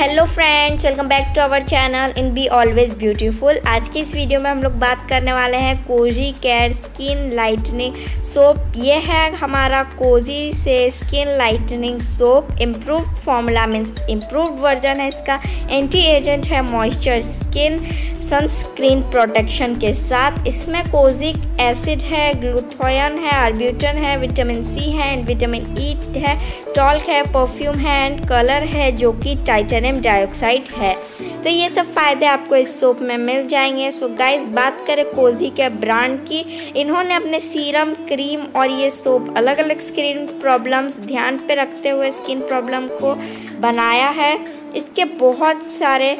Hello friends welcome back to our channel in be always beautiful आज की इस video में हम लोग बात करने वाले हैं Kojie care skin lightening soap ये है हमारा कोजी से skin lightening soap improve formula means improve version है इसका। एंटी एजेंट है मॉइस्चर स्किन सनस्क्रीन प्रोटेक्शन के साथ। इसमें कोजिक एसिड है, ग्लूथोयन है, आर्ब्यूटन है, विटामिन सी है, एंड विटामिन ई है। टॉल्क है, परफ्यूम है, एंड कलर है, जो कि टाइटेनियम डाइऑक्साइड है। तो ये सब फ़ायदे आपको इस सोप में मिल जाएँगे। सो गाइस बात करें कोजी के ब्रांड की। इन्होंने अपने सीरम, क्रीम और ये सोप अलग अलग स्किन प्रॉब्लम्स, ध्यान पे रखते हुए स्किन प्रॉब्लम को बनाया है। इसके बहुत सारे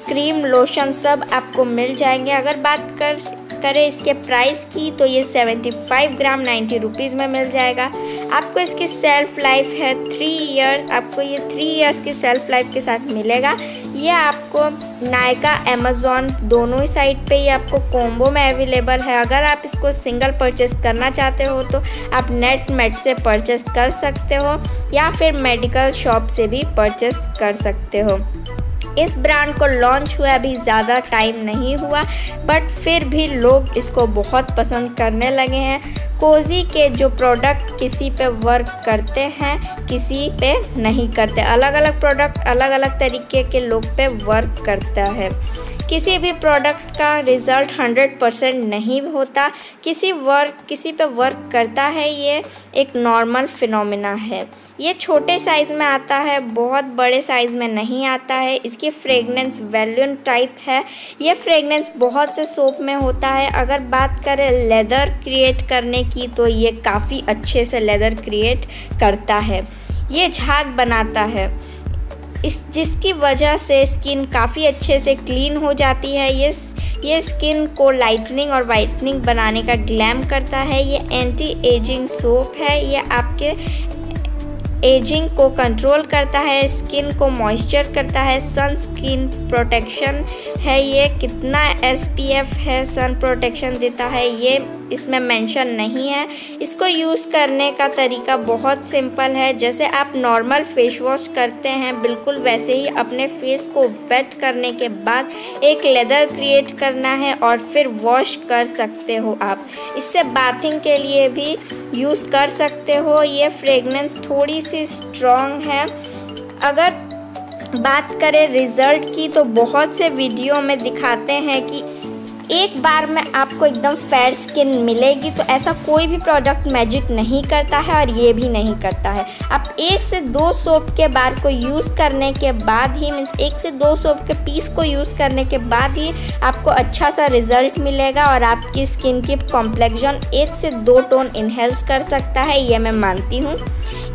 क्रीम लोशन सब आपको मिल जाएँगे। अगर बात कर, करें इसके प्राइस की तो ये 75 ग्राम 90 रुपीज़ में मिल जाएगा। आपको इसकी सेल्फ लाइफ है थ्री इयर्स आपको ये थ्री इयर्स की सेल्फ लाइफ के साथ मिलेगा। ये आपको नायका अमेज़ोन दोनों ही साइट पे ये आपको कॉम्बो में अवेलेबल है। अगर आप इसको सिंगल परचेस करना चाहते हो तो आप नेट मेट से परचेस कर सकते हो, या फिर मेडिकल शॉप से भी परचेस कर सकते हो। इस ब्रांड को लॉन्च हुआ अभी ज़्यादा टाइम नहीं हुआ बट फिर भी लोग इसको बहुत पसंद करने लगे हैं। कोजी के जो प्रोडक्ट किसी पे वर्क करते हैं, किसी पे नहीं करते। अलग अलग प्रोडक्ट अलग अलग तरीके के लोग पे वर्क करता है। किसी भी प्रोडक्ट का रिज़ल्ट 100 परसेंट नहीं होता। किसी वर्क किसी पे वर्क करता है, ये एक नॉर्मल फिनोमिना है। ये छोटे साइज़ में आता है, बहुत बड़े साइज़ में नहीं आता है। इसकी फ्रेगनेंस वैल्यून टाइप है। ये फ्रेगनेंस बहुत से सोप में होता है। अगर बात करें लेदर क्रिएट करने की तो ये काफ़ी अच्छे से लेदर क्रिएट करता है। ये झाग बनाता है। इस, जिसकी वजह से स्किन काफ़ी अच्छे से क्लीन हो जाती है। ये ये स्किन को लाइटनिंग और वाइटनिंग बनाने का ग्लैम करता है। ये एंटी एजिंग सोप है। ये आपके एजिंग को कंट्रोल करता है स्किन को मॉइस्चर करता है सन स्किन प्रोटेक्शन है, ये कितना एसपीएफ है सन प्रोटेक्शन देता है, ये इसमें मेंशन नहीं है। इसको यूज़ करने का तरीका बहुत सिंपल है। जैसे आप नॉर्मल फेस वॉश करते हैं, बिल्कुल वैसे ही अपने फेस को वेट करने के बाद एक लेदर क्रिएट करना है और फिर वॉश कर सकते हो आप। इससे बाथिंग के लिए भी यूज़ कर सकते हो। ये फ्रेगनेंस थोड़ी सी स्ट्रॉन्ग है। अगर बात करें रिज़ल्ट की तो बहुत से वीडियो में दिखाते हैं कि एक बार में आपको एकदम फेयर स्किन मिलेगी तो ऐसा कोई भी प्रोडक्ट मैजिक नहीं करता है और ये भी नहीं करता है। आप एक से दो सोप के बार को यूज़ करने के बाद ही मीन्स एक से दो सोप के पीस को यूज़ करने के बाद ही आपको अच्छा सा रिज़ल्ट मिलेगा और आपकी स्किन की कॉम्प्लेक्शन एक से दो टोन इन्हेल्स कर सकता है, ये मैं मानती हूँ।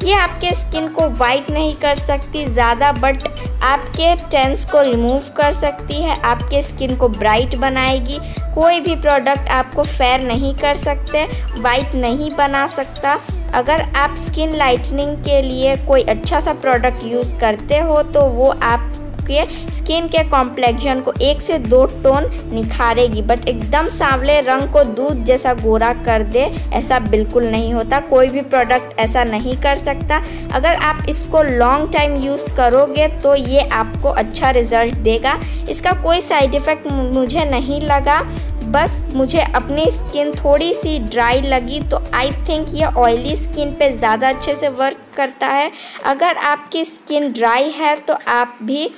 ये आपके स्किन को वाइट नहीं कर सकती, ज़्यादा बट आपके टेंस को रिमूव कर सकती है, आपके स्किन को ब्राइट बनाएगी। कोई भी प्रोडक्ट आपको फेयर नहीं कर सकते वाइट नहीं बना सकता। अगर आप स्किन लाइटनिंग के लिए कोई अच्छा सा प्रोडक्ट यूज़ करते हो तो वो आप आपके स्किन के कॉम्प्लेक्शन को एक से दो टोन निखारेगी बट एकदम सांवले रंग को दूध जैसा गोरा कर दे, ऐसा बिल्कुल नहीं होता। कोई भी प्रोडक्ट ऐसा नहीं कर सकता। अगर आप इसको लॉन्ग टाइम यूज़ करोगे तो ये आपको अच्छा रिज़ल्ट देगा। इसका कोई साइड इफ़ेक्ट मुझे नहीं लगा। बस मुझे अपनी स्किन थोड़ी सी ड्राई लगी तो आई थिंक ये ऑयली स्किन पे ज़्यादा अच्छे से वर्क करता है। अगर आपकी स्किन ड्राई है तो आप भी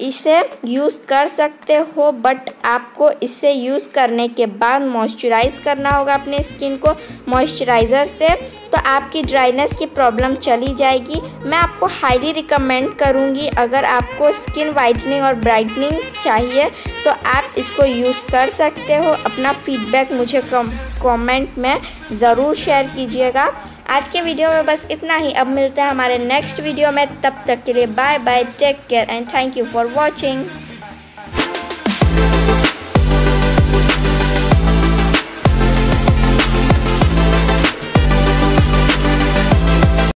इसे यूज़ कर सकते हो बट आपको इसे यूज़ करने के बाद मॉइस्चराइज़ करना होगा अपने स्किन को मॉइस्चराइज़र से तो आपकी ड्राइनेस की प्रॉब्लम चली जाएगी। मैं आपको हाईली रिकमेंड करूँगी, अगर आपको स्किन वाइटनिंग और ब्राइटनिंग चाहिए तो आप इसको यूज़ कर सकते हो। अपना फीडबैक मुझे कमेंट में ज़रूर शेयर कीजिएगा। आज के वीडियो में बस इतना ही। अब मिलते हैं हमारे नेक्स्ट वीडियो में। तब तक के लिए bye bye take care and thank you for watching